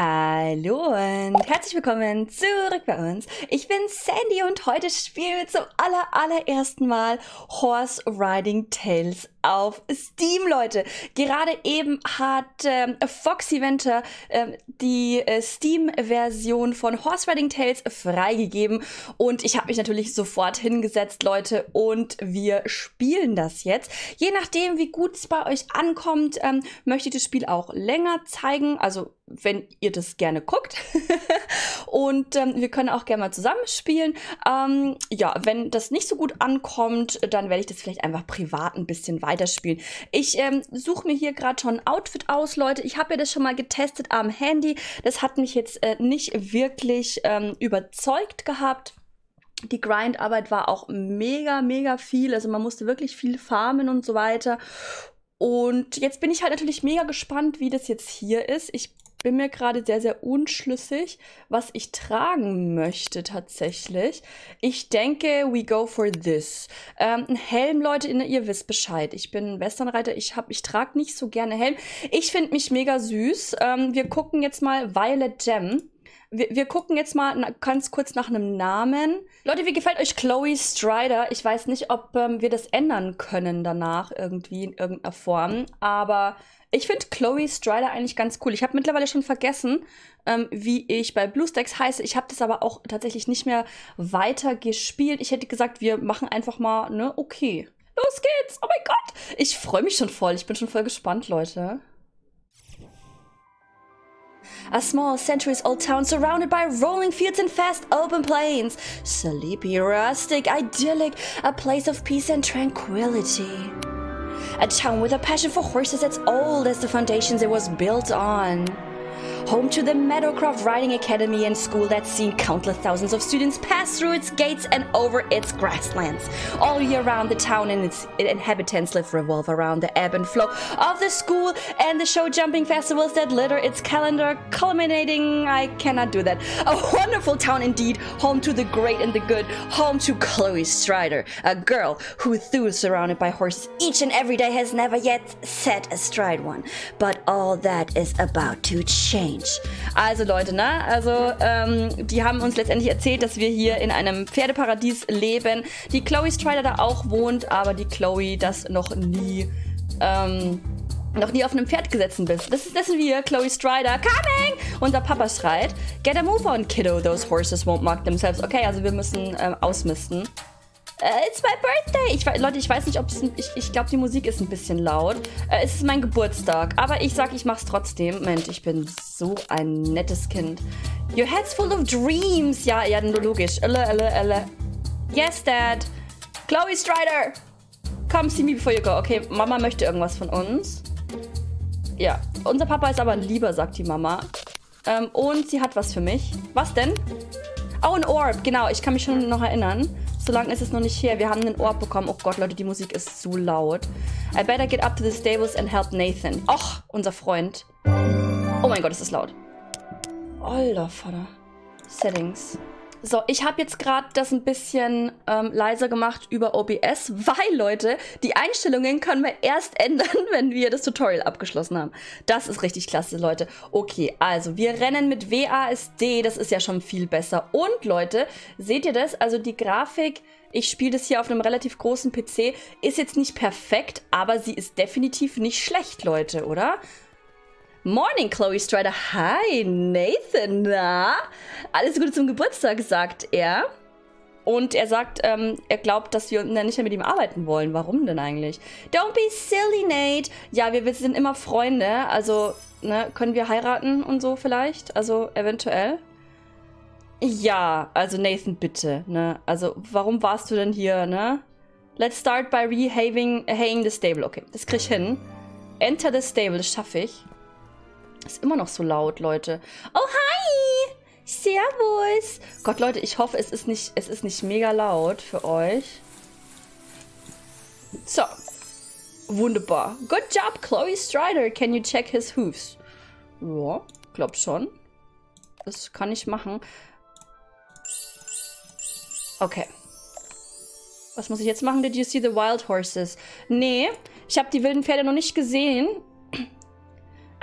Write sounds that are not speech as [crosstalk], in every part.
Hallo und herzlich willkommen zurück bei uns. Ich bin Sandy und heute spielen wir zum aller allerersten Mal Horse Riding Tales auf Steam, Leute. Gerade eben hat ähm, Foxy Venter ähm, die äh, Steam-Version von Horse Riding Tales freigegeben und ich habe mich natürlich sofort hingesetzt, Leute, und wir spielen das jetzt. Je nachdem, wie gut es bei euch ankommt, ähm, möchte ich das Spiel auch länger zeigen, also wenn ihr das gerne guckt. [laughs] und ähm, wir können auch gerne mal zusammenspielen. Ähm, ja, wenn das nicht so gut ankommt, dann werde ich das vielleicht einfach privat ein bisschen weiterspielen. Ich ähm, suche mir hier gerade schon ein Outfit aus, Leute. Ich habe ja das schon mal getestet am Handy. Das hat mich jetzt äh, nicht wirklich ähm, überzeugt gehabt. Die Grindarbeit war auch mega, mega viel. Also man musste wirklich viel farmen und so weiter. Und jetzt bin ich halt natürlich mega gespannt, wie das jetzt hier ist. Ich bin mir gerade sehr, sehr unschlüssig, was ich tragen möchte tatsächlich. Ich denke, we go for this. Ähm, ein Helm, Leute, ihr wisst Bescheid. Ich bin Westernreiter, ich, hab, ich trage nicht so gerne Helm. Ich finde mich mega süß. Ähm, wir gucken jetzt mal Violet Gem. Wir, wir, gucken jetzt mal ganz kurz nach einem Namen. Leute, wie gefällt euch Chloe Strider? Ich weiß nicht, ob ähm, wir das ändern können danach irgendwie in irgendeiner Form, aber ich finde Chloe Strider eigentlich ganz cool. Ich habe mittlerweile schon vergessen, ähm, wie ich bei BlueStacks heiße. Ich habe das aber auch tatsächlich nicht mehr weiter gespielt. Ich hätte gesagt, wir machen einfach mal, ne, okay. Los geht's! Oh mein Gott! Ich freue mich schon voll. Ich bin schon voll gespannt, Leute. A small, centuries old town surrounded by rolling fields and vast open plains. Sleepy, rustic, idyllic, a place of peace and tranquility. A town with a passion for horses as old as the foundations it was built on home to the Meadowcroft Riding Academy and school that's seen countless thousands of students pass through its gates and over its grasslands. All year round, the town and its inhabitants live revolve around the ebb and flow of the school and the show jumping festivals that litter its calendar, culminating, I cannot do that, a wonderful town indeed, home to the great and the good, home to Chloe Strider, a girl who, though surrounded by horses each and every day, has never yet sat astride one. But all that is about to change. Change. Also Leute, ne? Also ähm, die haben uns letztendlich erzählt, dass wir hier in einem Pferdeparadies leben. Die Chloe Strider da auch wohnt, aber die Chloe das noch nie ähm, noch nie auf einem Pferd gesessen bist. Das, ist, das sind wir, Chloe Strider. Coming! Unser Papa schreit. Get a move on, kiddo. Those horses won't mark themselves. Okay, also wir müssen ähm, ausmisten. Uh, it's my birthday. Ich, Leute, ich weiß nicht, ob es. Ich, ich glaube, die Musik ist ein bisschen laut. Uh, es ist mein Geburtstag. Aber ich sag, ich mach's trotzdem. Moment, ich bin so ein nettes Kind. Your head's full of dreams. Ja, ja, logisch. Elle, elle, elle. Yes, Dad. Chloe Strider. Come see me before you go. Okay, Mama möchte irgendwas von uns. Ja, unser Papa ist aber ein Lieber, sagt die Mama. Ähm, und sie hat was für mich. Was denn? Oh, ein Orb. Genau, ich kann mich schon noch erinnern. So lange ist es noch nicht her. Wir haben einen Orb bekommen. Oh Gott, Leute, die Musik ist zu laut. I better get up to the stables and help Nathan. Och, unser Freund. Oh mein Gott, ist das laut. Alter Vater. Settings. So, ich habe jetzt gerade das ein bisschen ähm, leiser gemacht über OBS, weil, Leute, die Einstellungen können wir erst ändern, [laughs] wenn wir das Tutorial abgeschlossen haben. Das ist richtig klasse, Leute. Okay, also wir rennen mit WASD, das ist ja schon viel besser. Und, Leute, seht ihr das? Also die Grafik, ich spiele das hier auf einem relativ großen PC, ist jetzt nicht perfekt, aber sie ist definitiv nicht schlecht, Leute, oder? Morning, Chloe Strider. Hi, Nathan. Na? Alles Gute zum Geburtstag, sagt er. Und er sagt, ähm, er glaubt, dass wir nicht mehr mit ihm arbeiten wollen. Warum denn eigentlich? Don't be silly, Nate. Ja, wir, wir sind immer Freunde. Also, ne, können wir heiraten und so vielleicht? Also, eventuell. Ja, also Nathan, bitte, ne? Also, warum warst du denn hier, ne? Let's start by rehaving the stable. Okay, das krieg ich hin. Enter the stable, das schaffe ich. Ist immer noch so laut, Leute. Oh, hi! Servus! Gott, Leute, ich hoffe, es ist nicht, es ist nicht mega laut für euch. So. Wunderbar. Good job, Chloe Strider. Can you check his hooves? Ja, glaub schon. Das kann ich machen. Okay. Was muss ich jetzt machen? Did you see the wild horses? Nee, ich habe die wilden Pferde noch nicht gesehen.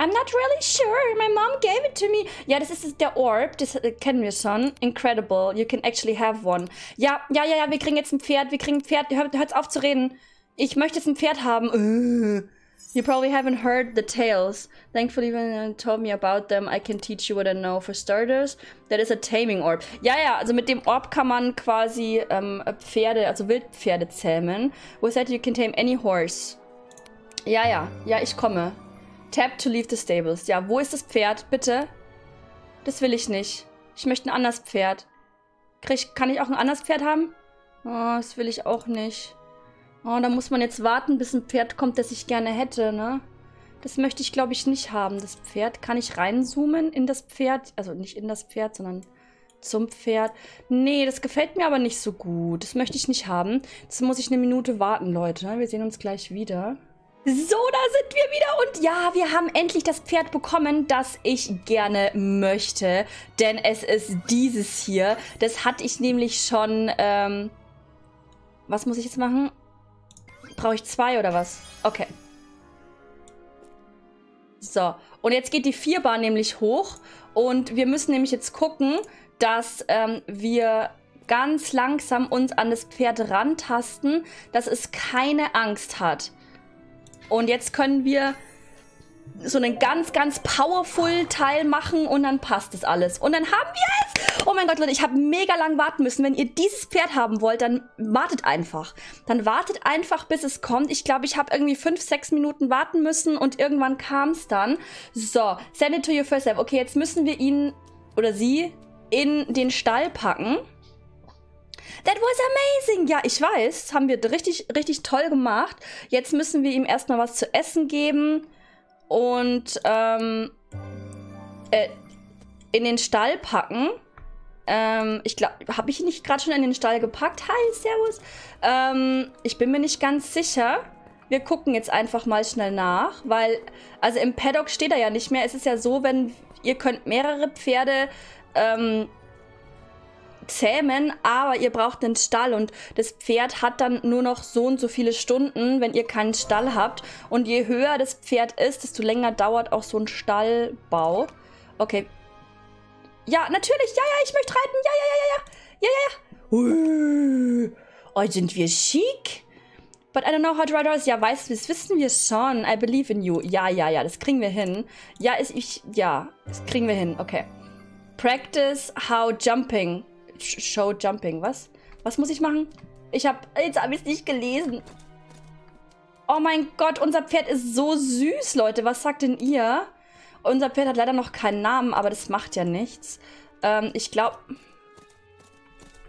I'm not really sure. My mom gave it to me. Ja, das ist der Orb. Das äh, kennen wir schon. Incredible. You can actually have one. Ja, ja, ja, ja. Wir kriegen jetzt ein Pferd. Wir kriegen ein Pferd. Hört, hört's auf zu reden. Ich möchte jetzt ein Pferd haben. Uh. You probably haven't heard the tales. Thankfully, when you told me about them, I can teach you what I know. For starters, that is a taming orb. Ja, ja, also mit dem Orb kann man quasi ähm, Pferde, also Wildpferde zähmen. With that, you can tame any horse. Ja, ja, ja, ich komme. Tap to leave the stables. Ja, wo ist das Pferd? Bitte? Das will ich nicht. Ich möchte ein anderes Pferd. Krieg, kann ich auch ein anderes Pferd haben? Oh, das will ich auch nicht. Oh, da muss man jetzt warten, bis ein Pferd kommt, das ich gerne hätte, ne? Das möchte ich, glaube ich, nicht haben. Das Pferd, kann ich reinzoomen in das Pferd? Also nicht in das Pferd, sondern zum Pferd. Nee, das gefällt mir aber nicht so gut. Das möchte ich nicht haben. Jetzt muss ich eine Minute warten, Leute. Wir sehen uns gleich wieder. So, da sind wir wieder und ja, wir haben endlich das Pferd bekommen, das ich gerne möchte, denn es ist dieses hier. Das hatte ich nämlich schon, ähm, was muss ich jetzt machen? Brauche ich zwei oder was? Okay. So, und jetzt geht die Vierbahn nämlich hoch und wir müssen nämlich jetzt gucken, dass ähm, wir ganz langsam uns an das Pferd rantasten, dass es keine Angst hat. Und jetzt können wir so einen ganz, ganz powerful Teil machen und dann passt es alles. Und dann haben wir es! Oh mein Gott, Leute, ich habe mega lang warten müssen. Wenn ihr dieses Pferd haben wollt, dann wartet einfach. Dann wartet einfach, bis es kommt. Ich glaube, ich habe irgendwie fünf, sechs Minuten warten müssen und irgendwann kam es dann. So, send it to your first self. Okay, jetzt müssen wir ihn oder sie in den Stall packen. That was amazing. Ja, ich weiß. Haben wir richtig, richtig toll gemacht. Jetzt müssen wir ihm erstmal was zu essen geben. Und ähm, äh, in den Stall packen. Ähm, ich glaube, habe ich ihn nicht gerade schon in den Stall gepackt? Hi, servus. Ähm, ich bin mir nicht ganz sicher. Wir gucken jetzt einfach mal schnell nach, weil, also im Paddock steht er ja nicht mehr. Es ist ja so, wenn ihr könnt mehrere Pferde ähm, zähmen, aber ihr braucht einen Stall und das Pferd hat dann nur noch so und so viele Stunden, wenn ihr keinen Stall habt. Und je höher das Pferd ist, desto länger dauert auch so ein Stallbau. Okay. Ja, natürlich. Ja, ja, ich möchte reiten. Ja, ja, ja, ja, ja. Ja, ja, ja. Oh, sind wir chic? But I don't know how to ride horse. Ja, weißt du, das wissen wir schon. I believe in you. Ja, ja, ja, das kriegen wir hin. Ja, ist ich, ja, das kriegen wir hin. Okay. Practice how jumping. Show Jumping. Was? Was muss ich machen? Ich hab... Jetzt habe ich es nicht gelesen. Oh mein Gott, unser Pferd ist so süß, Leute. Was sagt denn ihr? Unser Pferd hat leider noch keinen Namen, aber das macht ja nichts. Ähm, ich glaube...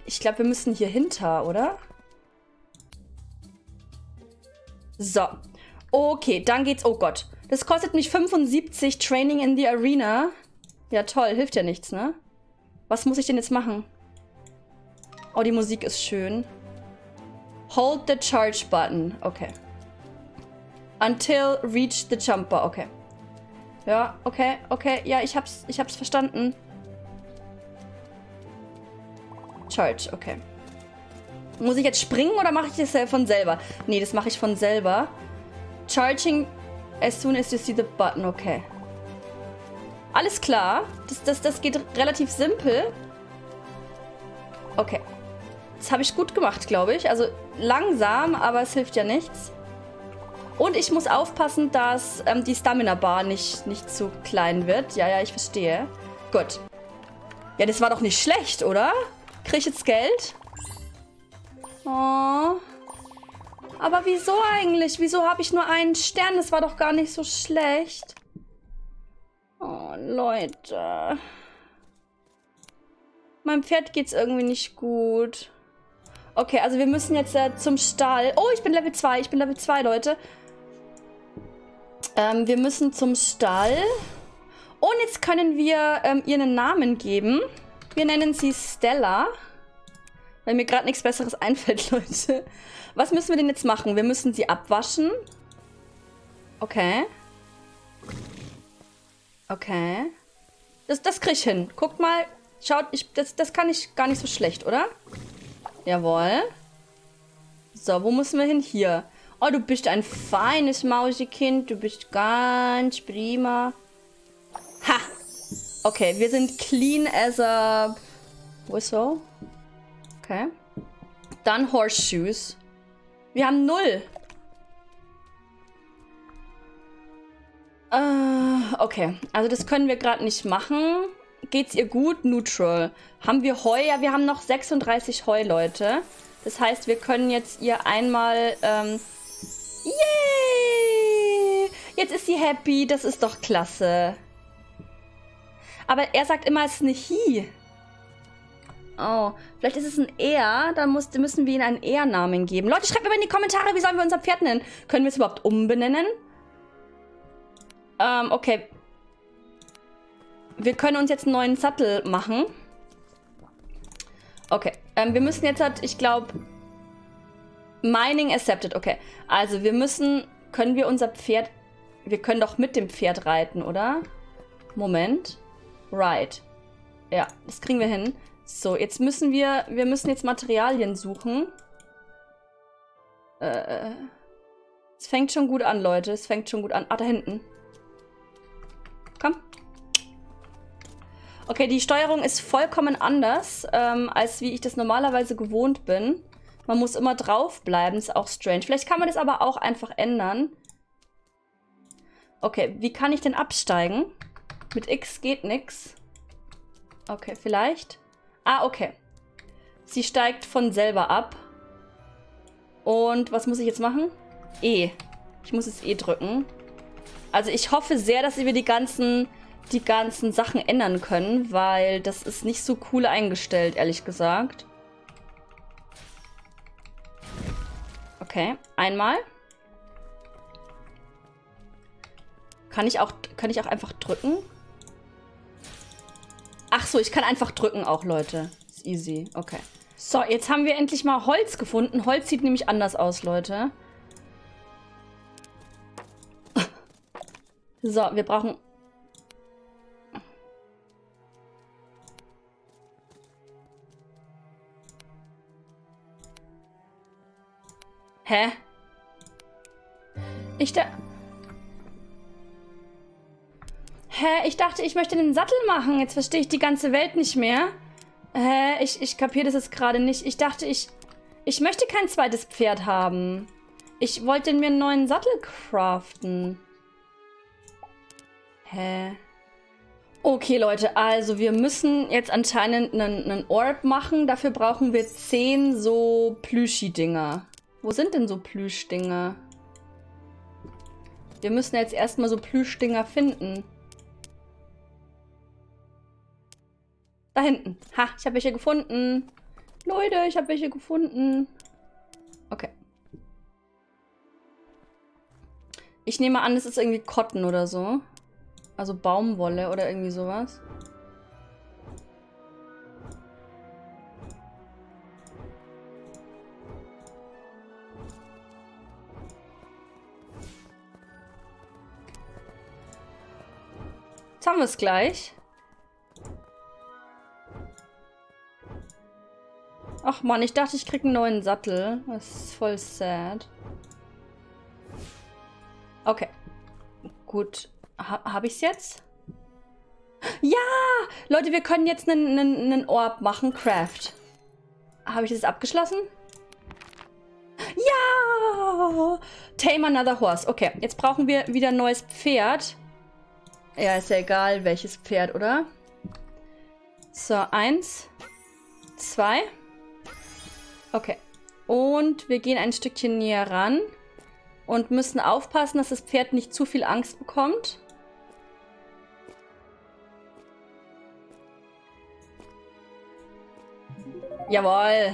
Ich glaube, wir müssen hier hinter, oder? So. Okay, dann geht's... Oh Gott. Das kostet mich 75 Training in the Arena. Ja, toll. Hilft ja nichts, ne? Was muss ich denn jetzt machen? Oh, die Musik ist schön. Hold the charge button. Okay. Until reach the jumper. Okay. Ja, okay, okay. Ja, ich hab's, ich hab's verstanden. Charge, okay. Muss ich jetzt springen oder mache ich das von selber? Nee, das mache ich von selber. Charging as soon as you see the button. Okay. Alles klar. Das, das, das geht relativ simpel. Okay. Das habe ich gut gemacht, glaube ich. Also langsam, aber es hilft ja nichts. Und ich muss aufpassen, dass ähm, die Stamina-Bar nicht, nicht zu klein wird. Ja, ja, ich verstehe. Gut. Ja, das war doch nicht schlecht, oder? Krieg ich jetzt Geld? Oh. Aber wieso eigentlich? Wieso habe ich nur einen Stern? Das war doch gar nicht so schlecht. Oh, Leute. Meinem Pferd geht's irgendwie nicht gut. Okay, also wir müssen jetzt äh, zum Stall. Oh, ich bin Level 2. Ich bin Level 2, Leute. Ähm, wir müssen zum Stall. Und jetzt können wir ähm, ihr einen Namen geben. Wir nennen sie Stella. Weil mir gerade nichts Besseres [laughs] einfällt, Leute. Was müssen wir denn jetzt machen? Wir müssen sie abwaschen. Okay. Okay. Das, das krieg ich hin. Guckt mal. Schaut, ich, das, das kann ich gar nicht so schlecht, oder? Jawohl. So, wo müssen wir hin? Hier. Oh, du bist ein feines Mausekind. Du bist ganz prima. Okay, wir sind clean as a whistle. Okay. Dann Horseshoes. Wir haben null. Äh, okay. Also das können wir gerade nicht machen. Geht's ihr gut? Neutral. Haben wir Heu? Ja, wir haben noch 36 Heu, Leute. Das heißt, wir können jetzt ihr einmal... Ähm, yay! Jetzt ist sie happy. Das ist doch klasse. Aber er sagt immer, es ist eine He. Oh, vielleicht ist es ein Er. Dann muss, müssen wir ihm einen Er-Namen geben. Leute, schreibt mir mal in die Kommentare, wie sollen wir unser Pferd nennen? Können wir es überhaupt umbenennen? Ähm, okay. Wir können uns jetzt einen neuen Sattel machen. Okay. Ähm, wir müssen jetzt halt, ich glaube... Mining accepted. Okay. Also, wir müssen... Können wir unser Pferd... Wir können doch mit dem Pferd reiten, oder? Moment. Right. Ja, das kriegen wir hin. So, jetzt müssen wir... Wir müssen jetzt Materialien suchen. Äh... Es fängt schon gut an, Leute. Es fängt schon gut an. Ah, da hinten. Komm. Okay, die Steuerung ist vollkommen anders, ähm, als wie ich das normalerweise gewohnt bin. Man muss immer draufbleiben, ist auch strange. Vielleicht kann man das aber auch einfach ändern. Okay, wie kann ich denn absteigen? Mit X geht nix. Okay, vielleicht. Ah, okay. Sie steigt von selber ab. Und was muss ich jetzt machen? E. Ich muss es E drücken. Also ich hoffe sehr, dass wir die ganzen, die ganzen Sachen ändern können, weil das ist nicht so cool eingestellt, ehrlich gesagt. Okay, einmal. Kann ich auch, kann ich auch einfach drücken? Ach so, ich kann einfach drücken auch, Leute. Ist easy. Okay. So, jetzt haben wir endlich mal Holz gefunden. Holz sieht nämlich anders aus, Leute. [laughs] So, wir brauchen... Hä? Ich da... Hä? Ich dachte, ich möchte den Sattel machen. Jetzt verstehe ich die ganze Welt nicht mehr. Hä? Ich, ich kapiere das jetzt gerade nicht. Ich dachte, ich... Ich möchte kein zweites Pferd haben. Ich wollte mir einen neuen Sattel craften. Hä? Okay, Leute, also wir müssen jetzt anscheinend einen, einen Orb machen. Dafür brauchen wir 10 so Plüschi-Dinger. Wo sind denn so Plüschdinger? Wir müssen jetzt erstmal so Plüschdinger finden. Da hinten. Ha, ich habe welche gefunden. Leute, ich habe welche gefunden. Okay. Ich nehme an, es ist irgendwie Cotton oder so. Also Baumwolle oder irgendwie sowas. Haben wir es gleich. Ach man, ich dachte, ich krieg einen neuen Sattel. Das ist voll sad. Okay. Gut. Ha Habe ich es jetzt? Ja! Leute, wir können jetzt einen Orb machen. Craft. Habe ich das abgeschlossen? Ja! Tame another horse. Okay, jetzt brauchen wir wieder ein neues Pferd. Ja, ist ja egal, welches Pferd, oder? So, eins. Zwei. Okay. Und wir gehen ein Stückchen näher ran. Und müssen aufpassen, dass das Pferd nicht zu viel Angst bekommt. Jawohl.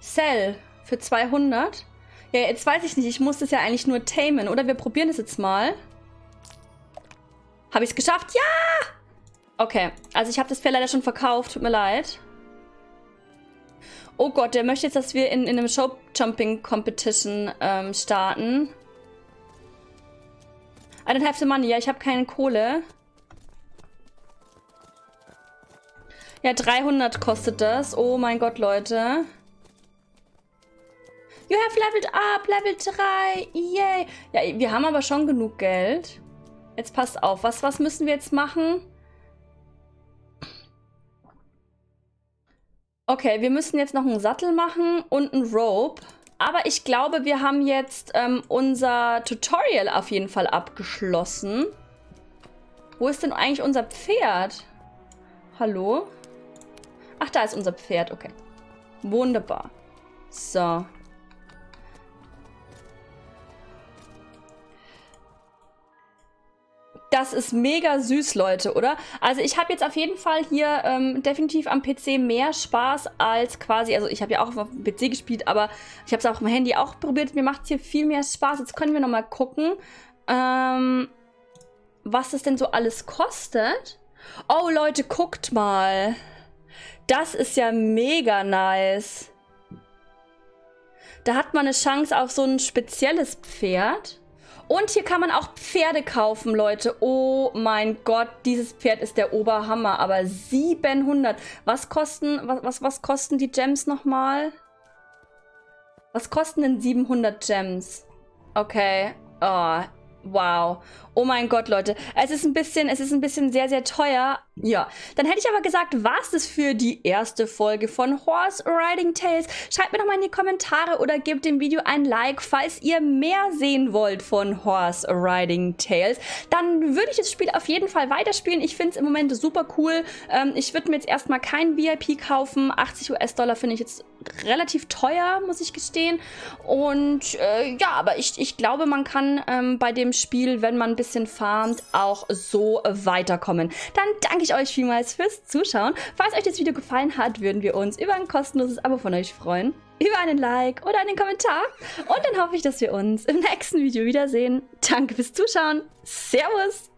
Cell für 200. Ja, jetzt weiß ich nicht. Ich muss das ja eigentlich nur tamen. Oder wir probieren es jetzt mal. Habe ich es geschafft? Ja! Okay. Also ich habe das Pferd leider schon verkauft. Tut mir leid. Oh Gott, der möchte jetzt, dass wir in, in einem Show-Jumping-Competition ähm, starten. I don't have the money. Ja, ich habe keine Kohle. Ja, 300 kostet das. Oh mein Gott, Leute. You have leveled up, Level 3. Yay. Ja, wir haben aber schon genug Geld. Jetzt passt auf. Was, was müssen wir jetzt machen? Okay, wir müssen jetzt noch einen Sattel machen und einen Rope. Aber ich glaube, wir haben jetzt ähm, unser Tutorial auf jeden Fall abgeschlossen. Wo ist denn eigentlich unser Pferd? Hallo? Ach, da ist unser Pferd. Okay. Wunderbar. So. Das ist mega süß, Leute, oder? Also ich habe jetzt auf jeden Fall hier ähm, definitiv am PC mehr Spaß als quasi, also ich habe ja auch auf dem PC gespielt, aber ich habe es auch auf dem Handy auch probiert. Mir macht es hier viel mehr Spaß. Jetzt können wir nochmal gucken, ähm, was es denn so alles kostet. Oh, Leute, guckt mal. Das ist ja mega nice. Da hat man eine Chance auf so ein spezielles Pferd. Und hier kann man auch Pferde kaufen, Leute. Oh mein Gott, dieses Pferd ist der Oberhammer. Aber 700. Was kosten, was, was, was kosten die Gems nochmal? Was kosten denn 700 Gems? Okay. Oh, wow. Oh mein Gott, Leute. Es ist ein bisschen, es ist ein bisschen sehr, sehr teuer. Ja, dann hätte ich aber gesagt, war es das für die erste Folge von Horse Riding Tales. Schreibt mir doch mal in die Kommentare oder gebt dem Video ein Like, falls ihr mehr sehen wollt von Horse Riding Tales. Dann würde ich das Spiel auf jeden Fall weiterspielen. Ich finde es im Moment super cool. Ähm, ich würde mir jetzt erstmal kein VIP kaufen. 80 US-Dollar finde ich jetzt relativ teuer, muss ich gestehen. Und äh, ja, aber ich, ich glaube, man kann ähm, bei dem Spiel, wenn man ein bisschen farmt, auch so weiterkommen. Dann danke ich euch vielmals fürs Zuschauen. Falls euch das Video gefallen hat, würden wir uns über ein kostenloses Abo von euch freuen, über einen Like oder einen Kommentar. Und dann hoffe ich, dass wir uns im nächsten Video wiedersehen. Danke fürs Zuschauen. Servus!